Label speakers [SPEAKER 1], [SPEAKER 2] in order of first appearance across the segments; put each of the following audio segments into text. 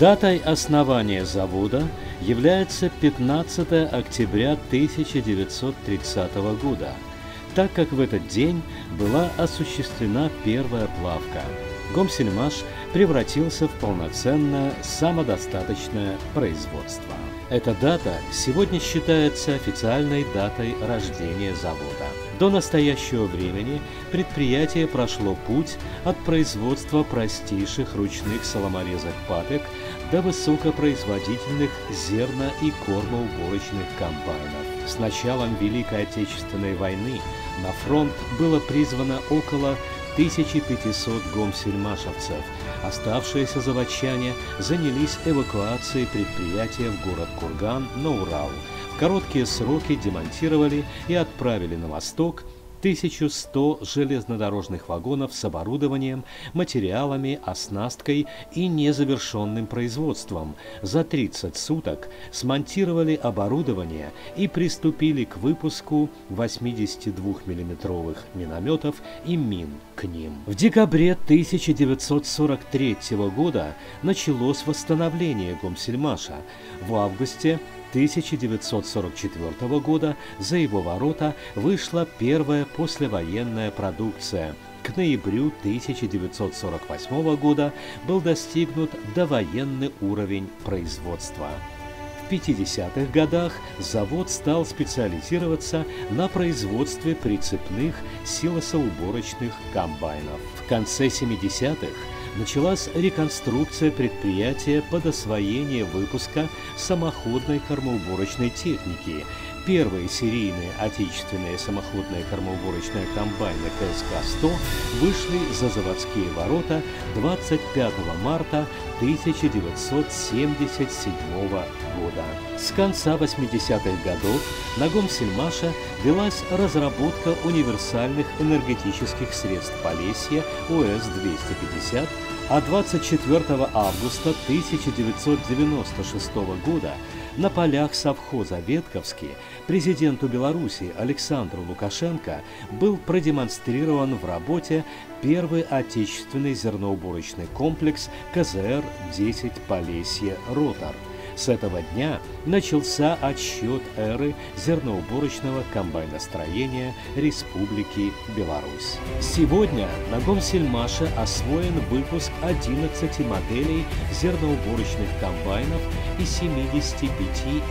[SPEAKER 1] Датой основания завода является 15 октября 1930 года, так как в этот день была осуществлена первая плавка. Гомсельмаш превратился в полноценное самодостаточное производство. Эта дата сегодня считается официальной датой рождения завода. До настоящего времени предприятие прошло путь от производства простейших ручных соломорезок папек до высокопроизводительных зерно- и кормоуборочных комбайнов. С началом Великой Отечественной войны на фронт было призвано около 1500 гомсельмашевцев. Оставшиеся заводчане занялись эвакуацией предприятия в город Курган на Урал. Короткие сроки демонтировали и отправили на восток 1100 железнодорожных вагонов с оборудованием, материалами, оснасткой и незавершенным производством. За 30 суток смонтировали оборудование и приступили к выпуску 82 миллиметровых минометов и мин к ним. В декабре 1943 года началось восстановление Гомсельмаша. В августе 1944 года за его ворота вышла первая послевоенная продукция. К ноябрю 1948 года был достигнут довоенный уровень производства. В 50-х годах завод стал специализироваться на производстве прицепных силосоуборочных комбайнов. В конце 70-х началась реконструкция предприятия под освоение выпуска самоходной кормоуборочной техники. Первые серийные отечественные самоходные кормоуборочные комбайны КСК-100 вышли за заводские ворота 25 марта 1977 года. С конца 80-х годов на Гомсельмаша велась разработка универсальных энергетических средств Полесья ОС-250, а 24 августа 1996 года на полях совхоза Ветковский президенту Беларуси Александру Лукашенко был продемонстрирован в работе первый отечественный зерноуборочный комплекс КЗР-10 Полесье-Ротор – с этого дня начался отсчет эры зерноуборочного комбайностроения Республики Беларусь. Сегодня на Гомсельмаше освоен выпуск 11 моделей зерноуборочных комбайнов и 75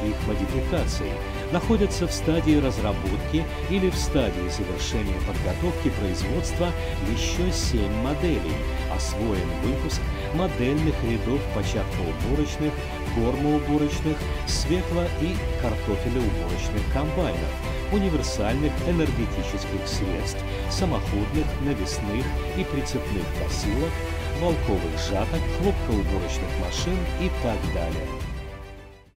[SPEAKER 1] их модификаций, находятся в стадии разработки или в стадии завершения подготовки производства еще 7 моделей. Освоен выпуск модельных рядов початкоуборочных, кормоуборочных, свекло- и картофелеуборочных комбайнов, универсальных энергетических средств, самоходных, навесных и прицепных косилок, волковых жаток, хлопкоуборочных машин и так далее.